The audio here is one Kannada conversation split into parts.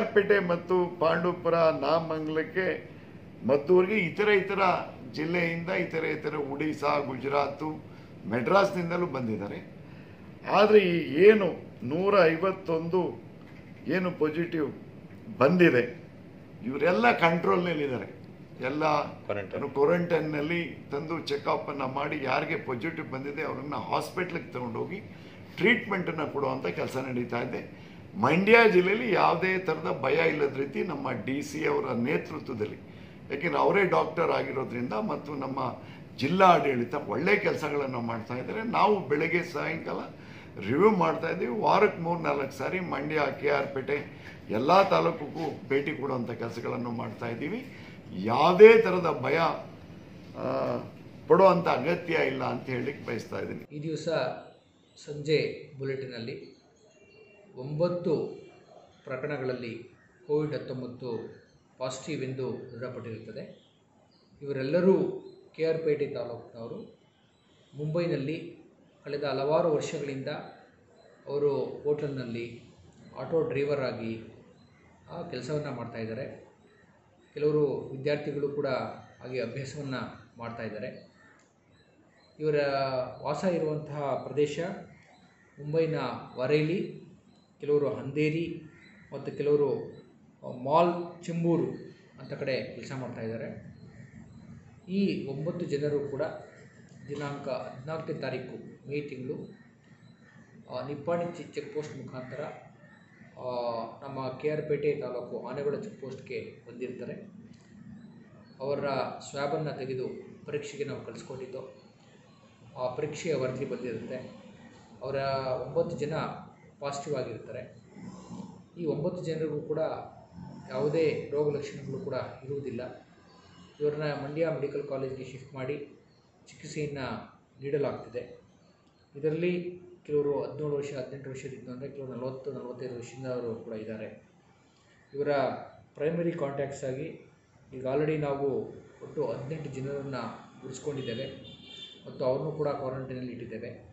ಆರ್ ಪೇಟೆ ಮತ್ತು ಪಾಂಡವಪುರ ನಾಮಂಗಲಕ್ಕೆ ಮದ್ದೂರಿಗೆ ಇತರ ಇತರ ಜಿಲ್ಲೆಯಿಂದ ಇತರ ಇತರ ಒಡಿಶಾ ಗುಜರಾತು ಮೆಡ್ರಾಸ್ನಿಂದಲೂ ಬಂದಿದ್ದಾರೆ. ಆದರೆ ಈ ಏನು ನೂರ ಐವತ್ತೊಂದು ಏನು ಪಾಸಿಟಿವ್ ಬಂದಿದೆ ಇವರೆಲ್ಲ ಕಂಟ್ರೋಲ್ನಲ್ಲಿದ್ದಾರೆ ಎಲ್ಲ. ಕ್ವಾರಂಟೈನ್ನಲ್ಲಿ ತಂದು ಚೆಕಪ್ಪನ್ನು ಅನ್ನ ಮಾಡಿ ಯಾರಿಗೆ ಪಾಸಿಟಿವ್ ಬಂದಿದೆ ಅವ್ರನ್ನ ಹಾಸ್ಪಿಟ್ಲಿಗೆ ತಗೊಂಡೋಗಿ ಟ್ರೀಟ್ಮೆಂಟನ್ನು ಕೊಡುವಂಥ ಕೆಲಸ ನಡೀತಾ ಇದೆ. ಮಂಡ್ಯ ಜಿಲ್ಲೆಯಲ್ಲಿ ಯಾವುದೇ ಥರದ ಭಯ ಇಲ್ಲದ ರೀತಿ ನಮ್ಮ ಡಿ ಸಿ ಅವರ ನೇತೃತ್ವದಲ್ಲಿ, ಯಾಕೆಂದರೆ ಅವರೇ ಡಾಕ್ಟರ್ ಆಗಿರೋದ್ರಿಂದ ಮತ್ತು ನಮ್ಮ ಜಿಲ್ಲಾ ಆಡಳಿತ ಒಳ್ಳೆ ಕೆಲಸಗಳನ್ನು ಮಾಡ್ತಾ ಇದ್ದಾರೆ. ನಾವು ಬೆಳಗ್ಗೆ ಸಾಯಂಕಾಲ ರಿವ್ಯೂ ಮಾಡ್ತಾ ಇದ್ದೀವಿ. ವಾರಕ್ಕೆ ಮೂರು ನಾಲ್ಕು ಸಾರಿ ಮಂಡ್ಯ ಕೆ ಆರ್ ಪೇಟೆ ಎಲ್ಲ ತಾಲೂಕಿಗೂ ಭೇಟಿ ಕೊಡುವಂಥ ಕೆಲಸಗಳನ್ನು ಮಾಡ್ತಾ ಇದ್ದೀವಿ. ಯಾವುದೇ ಥರದ ಭಯ ಪಡುವಂಥ ಅಗತ್ಯ ಇಲ್ಲ ಅಂತ ಹೇಳಲಿಕ್ಕೆ ಬಯಸ್ತಾ ಇದ್ದೀನಿ. ಈ ದಿವಸ ಸಂಜೆ ಬುಲೆಟಿನಲ್ಲಿ ಒಂಬತ್ತು ಪ್ರಕರಣಗಳಲ್ಲಿ ಕೋವಿಡ್ ಹತ್ತೊಂಬತ್ತು ಪಾಸಿಟಿವ್ ಎಂದು ದೃಢಪಟ್ಟಿರುತ್ತದೆ. ಇವರೆಲ್ಲರೂ ಕೆ ಆರ್ ಪೇಟೆ ತಾಲೂಕಿನವರು. ಮುಂಬೈನಲ್ಲಿ ಕಳೆದ ಹಲವಾರು ವರ್ಷಗಳಿಂದ ಅವರು ಹೋಟೆಲ್ನಲ್ಲಿ ಆಟೋ ಡ್ರೈವರ್ ಆಗಿ, ಆ, ಕೆಲಸವನ್ನು ಮಾಡ್ತಾಯಿದ್ದಾರೆ ಕೆಲವರು ವಿದ್ಯಾರ್ಥಿಗಳು ಕೂಡ ಹಾಗೆ ಅಭ್ಯಾಸವನ್ನು ಮಾಡ್ತಾಯಿದ್ದಾರೆ ಇವರ ವಾಸ ಇರುವಂತಹ ಪ್ರದೇಶ ಮುಂಬೈನ ವರೈಲಿ. ಕೆಲವರು ಅಂಧೇರಿ ಮತ್ತು ಕೆಲವರು ಮಾಲ್ ಚೆಂಬೂರು ಅಂತ ಕಡೆ ಕೆಲಸ ಮಾಡ್ತಾ ಇದ್ದಾರೆ. ಈ ಒಂಬತ್ತು ಜನರು ಕೂಡ ದಿನಾಂಕ ಹದಿನಾಲ್ಕನೇ ತಾರೀಕು ಮೇ ತಿಂಗಳು ನಿಪ್ಪಾಣಿ ಚೆಕ್ ಪೋಸ್ಟ್ ಮುಖಾಂತರ ನಮ್ಮ ಕೆ ಆರ್ ಪೇಟೆ ತಾಲೂಕು ಆನೆಗಳ ಚೆಕ್ ಪೋಸ್ಟ್ಗೆ ಬಂದಿರ್ತಾರೆ. ಅವರ ಸ್ವ್ಯಾಬನ್ನು ತೆಗೆದು ಪರೀಕ್ಷೆಗೆ ನಾವು ಕಳಿಸ್ಕೊಟ್ಟಿದ್ದು. ಆ ಪರೀಕ್ಷೆಯ ವರದಿ ಬಂದಿರುತ್ತೆ. ಅವರ ಒಂಬತ್ತು ಜನ ಪಾಸಿಟಿವ್ ಆಗಿರ್ತಾರೆ. ಈ ಒಂಬತ್ತು ಜನರಿಗೂ ಕೂಡ ಯಾವುದೇ ರೋಗ ಲಕ್ಷಣಗಳು ಕೂಡ ಇರುವುದಿಲ್ಲ. ಇವರನ್ನ ಮಂಡ್ಯ ಮೆಡಿಕಲ್ ಕಾಲೇಜ್ಗೆ ಶಿಫ್ಟ್ ಮಾಡಿ ಚಿಕಿತ್ಸೆಯನ್ನು ನೀಡಲಾಗ್ತಿದೆ. ಇದರಲ್ಲಿ ಕೆಲವರು ಹದಿನೇಳು ವರ್ಷ, ಹದಿನೆಂಟು ವರ್ಷದಿಂದ ಅಂದರೆ ಕೆಲವರು ನಲವತ್ತು, ನಲವತ್ತೈದು ವರ್ಷದಿಂದ ಅವರು ಕೂಡ ಇದ್ದಾರೆ. ಇವರ ಪ್ರೈಮರಿ ಕಾಂಟ್ಯಾಕ್ಟ್ಸ್ ಆಗಿ ಈಗ ಆಲ್ರೆಡಿ ನಾವು ಒಟ್ಟು ಹದಿನೆಂಟು ಜನರನ್ನು ಉಳಿಸ್ಕೊಂಡಿದ್ದೇವೆ ಮತ್ತು ಅವ್ರನ್ನೂ ಕೂಡ ಕ್ವಾರಂಟೈನಲ್ಲಿ ಇಟ್ಟಿದ್ದೇವೆ.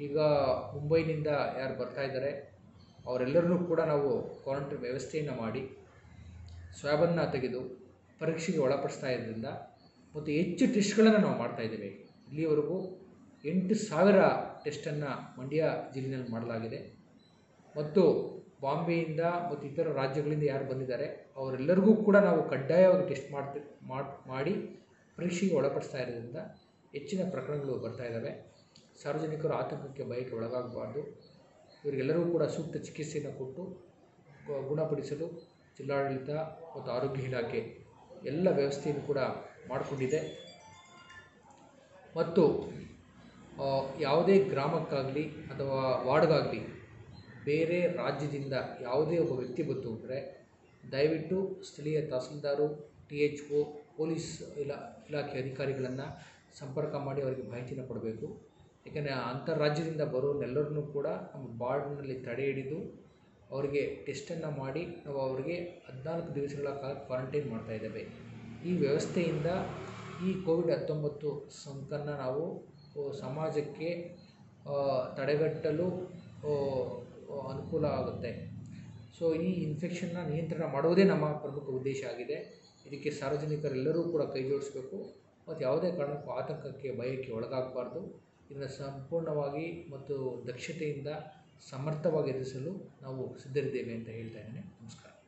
ಈಗ ಮುಂಬೈನಿಂದ ಯಾರು ಬರ್ತಾ ಇದ್ದಾರೆ, ಅವರೆಲ್ಲರನ್ನೂ ಕೂಡ ನಾವು ಕ್ವಾರಂಟೈನ್ ವ್ಯವಸ್ಥೆಯನ್ನು ಮಾಡಿ ಸ್ವ್ಯಾಬನ್ನು ತೆಗೆದು ಪರೀಕ್ಷೆಗೆ ಒಳಪಡಿಸ್ತಾ ಇದ್ದರಿಂದ ಮತ್ತು ಹೆಚ್ಚು ಟೆಸ್ಟ್ಗಳನ್ನು ನಾವು ಮಾಡ್ತಾ ಇದ್ದೇವೆ. ಇಲ್ಲಿಯವರೆಗೂ ಎಂಟು ಸಾವಿರ ಟೆಸ್ಟನ್ನು ಮಂಡ್ಯ ಜಿಲ್ಲೆಯಲ್ಲಿ ಮಾಡಲಾಗಿದೆ. ಮತ್ತು ಬಾಂಬೆಯಿಂದ ಮತ್ತು ಇತರ ರಾಜ್ಯಗಳಿಂದ ಯಾರು ಬಂದಿದ್ದಾರೆ, ಅವರೆಲ್ಲರಿಗೂ ಕೂಡ ನಾವು ಕಡ್ಡಾಯವಾಗಿ ಟೆಸ್ಟ್ ಮಾಡ್ತಿ ಮಾಡ್- ಮಾಡಿ ಪರೀಕ್ಷೆಗೆ ಒಳಪಡಿಸ್ತಾ ಇರೋದ್ರಿಂದ ಹೆಚ್ಚಿನ ಪ್ರಕರಣಗಳು ಬರ್ತಾ ಇದ್ದಾವೆ. ಸಾರ್ವಜನಿಕರು ಆತಂಕಕ್ಕೆ ಭಯಕ್ಕೆ ಒಳಗಾಗಬಾರ್ದು. ಇವರಿಗೆಲ್ಲರೂ ಕೂಡ ಸೂಕ್ತ ಚಿಕಿತ್ಸೆಯನ್ನು ಕೊಟ್ಟು ಗುಣಪಡಿಸಲು ಜಿಲ್ಲಾಡಳಿತ ಮತ್ತು ಆರೋಗ್ಯ ಇಲಾಖೆ ಎಲ್ಲ ವ್ಯವಸ್ಥೆಯನ್ನು ಕೂಡ ಮಾಡಿಕೊಂಡಿದೆ. ಮತ್ತು ಯಾವುದೇ ಗ್ರಾಮಕ್ಕಾಗಲಿ ಅಥವಾ ವಾರ್ಡ್ಗಾಗಲಿ ಬೇರೆ ರಾಜ್ಯದಿಂದ ಯಾವುದೇ ಒಬ್ಬ ವ್ಯಕ್ತಿ ಬಂತು ಅಂದರೆ, ದಯವಿಟ್ಟು ಸ್ಥಳೀಯ tahsildar, T H O, police ಇಲಾ, ಇಲಾಖೆ ಅಧಿಕಾರಿಗಳನ್ನು ಸಂಪರ್ಕ ಮಾಡಿ ಅವರಿಗೆ ಮಾಹಿತಿಯನ್ನು ಕೊಡಬೇಕು. ಏಕೆಂದರೆ ಅಂತಾರಾಜ್ಯದಿಂದ ಬರೋರ್ನೆಲ್ಲರನ್ನೂ ಕೂಡ ನಮ್ಮ ಬಾರ್ಡ್ರ್ನಲ್ಲಿ ತಡೆ ಹಿಡಿದು ಅವರಿಗೆ ಟೆಸ್ಟನ್ನು ಮಾಡಿ ನಾವು ಅವರಿಗೆ ಹದಿನಾಲ್ಕು ದಿವಸಗಳ ಕಾಲ ಕ್ವಾರಂಟೈನ್ ಮಾಡ್ತಾ ಇದ್ದೇವೆ. ಈ ವ್ಯವಸ್ಥೆಯಿಂದ ಈ ಕೋವಿಡ್ ಹತ್ತೊಂಬತ್ತು ಸೋಂಕನ್ನು ನಾವು ಸಮಾಜಕ್ಕೆ ತಡೆಗಟ್ಟಲು ಅನುಕೂಲ ಆಗುತ್ತೆ. ಸೊ, ಈ ಇನ್ಫೆಕ್ಷನ್ನ ನಿಯಂತ್ರಣ ಮಾಡುವುದೇ ನಮ್ಮ ಪ್ರಮುಖ ಉದ್ದೇಶ ಆಗಿದೆ. ಇದಕ್ಕೆ ಸಾರ್ವಜನಿಕರೆಲ್ಲರೂ ಕೂಡ ಕೈ ಜೋಡಿಸಬೇಕು. ಮತ್ತು ಯಾವುದೇ ಕಾರಣಕ್ಕೂ ಆತಂಕಕ್ಕೆ, ಭಯಕ್ಕೆ ಒಳಗಾಗಬಾರ್ದು. ಇದನ್ನು ಸಂಪೂರ್ಣವಾಗಿ ಮತ್ತು ದಕ್ಷತೆಯಿಂದ ಸಮರ್ಥವಾಗಿ ಎದುರಿಸಲು ನಾವು ಸಿದ್ಧರಿದ್ದೇವೆ ಅಂತ ಹೇಳ್ತಾ ಇದ್ದೇನೆ. ನಮಸ್ಕಾರ.